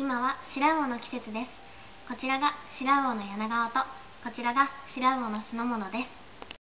今は白魚の季節です。こちらが白魚の柳川とこちらが白魚の酢の物です。